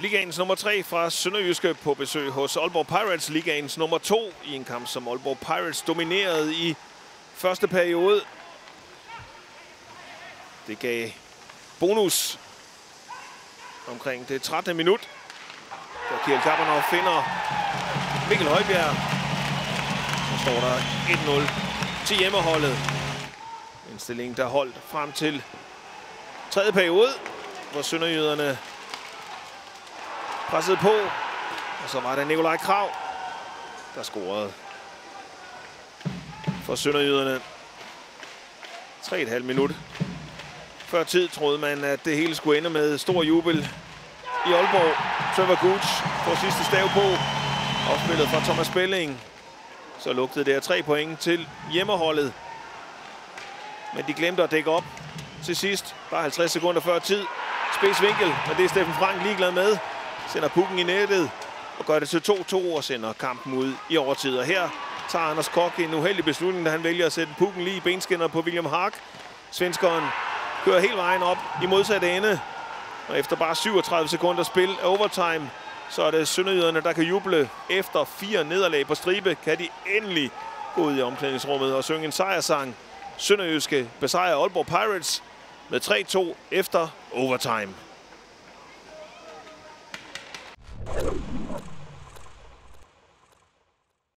Ligaens nummer 3 fra Sønderjyske på besøg hos Aalborg Pirates. Ligaens nummer 2 i en kamp, som Aalborg Pirates dominerede i første periode. Det gav bonus omkring det 13. minut. Da Kiel Kappernov finder Mikkel Højbjerg. Så står der 1-0 til hjemmeholdet. En stilling, der holdt frem til tredje periode, hvor Sønderjyderne pressede på. Og så var det Nikolaj Krav, der scorede for Sønderjyderne. 3,5 minut. Før tid troede man, at det hele skulle ende med stor jubel i Aalborg. Trevor Gooch får sidste stav på. Opspillet fra Thomas Belling. Så lugtede det af tre point til hjemmeholdet. Men de glemte at dække op til sidst. Bare 50 sekunder før tid. Spidsvinkel, men det er Steffen Frank ligeglad med. Sender pukken i nettet og gør det til 2-2 og sender kampen ud i overtid. Og her tager Anders Kok en uheldig beslutning, da han vælger at sætte pukken lige i benskinner på William Haag. Svenskeren kører hele vejen op i modsatte ende. Og efter bare 37 sekunder spil af overtime, så er det Sønderjyderne, der kan juble. Efter fire nederlag på stribe, kan de endelig gå ud i omklædningsrummet og synge en sejrsang. Sønderjyske besejrer Aalborg Pirates med 3-2 efter overtime. Thank you.